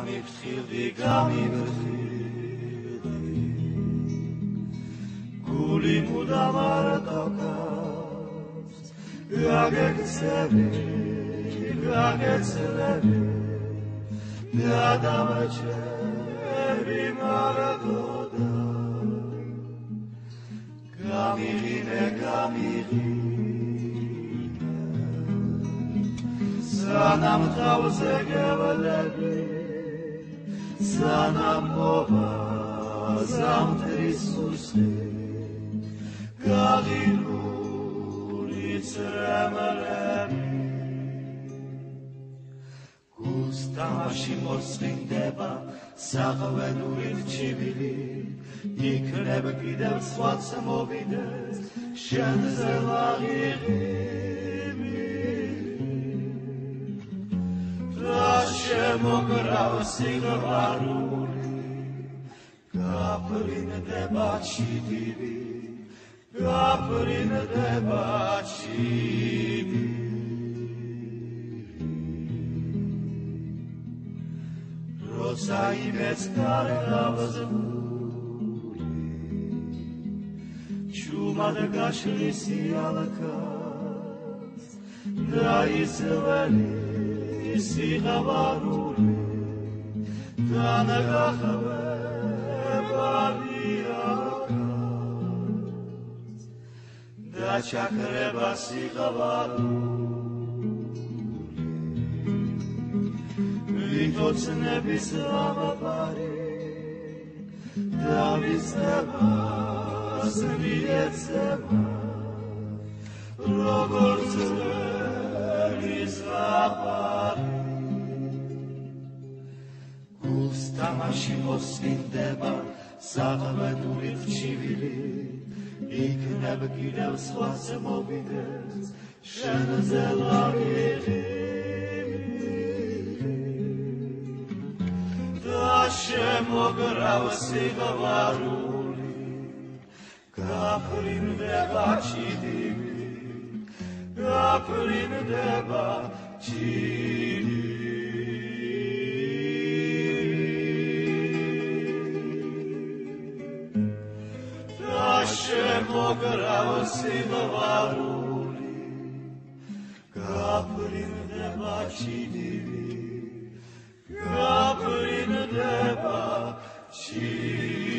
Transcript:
გამიფრთხილდი გამიფრთხილდი გული მუდამ არ დაკავს გაგეცები გაგეცები გადამაჩები მარადოდა გამიღინე გამიღინე სანამ თავზე გევლები სანამ მოვა ზამთრის სუსხი გაღინული წრემლები. გუსტამაში მოსვინდება საღვენური ჩივილი იქნებ კიდევ სხვაც მოვიდეს შენზე ლაღიღიმი singuraruni Capărină de bacitivi, capărină de bacitivi. Roța imeți care la văzămuri, Ciuma de gașului si alăcați, Da, Isăvălie, ბარიაკას და ჩაქრება სიღავარული ვიტოცნების ამაბარი დავისება სრიეცება როგორც ის გუსტამაში მოსინდება საღვედური ჩივილი იქნებ კიდევ სხვას მოვიდეს შენზე ლაგირი შემოგრავ სიღვარული გაფრინდება ჩიდივი გაფრინდება ćemo gravostima varuli, kaplin neba činili, kaplin neba činili.